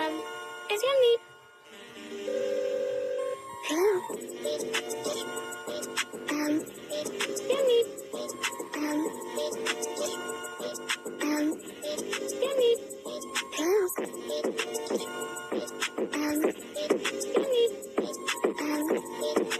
Um, is Yummy? Hello. Um, Yummy. Um, um, Yummy. Hello. Um, Yummy. Um,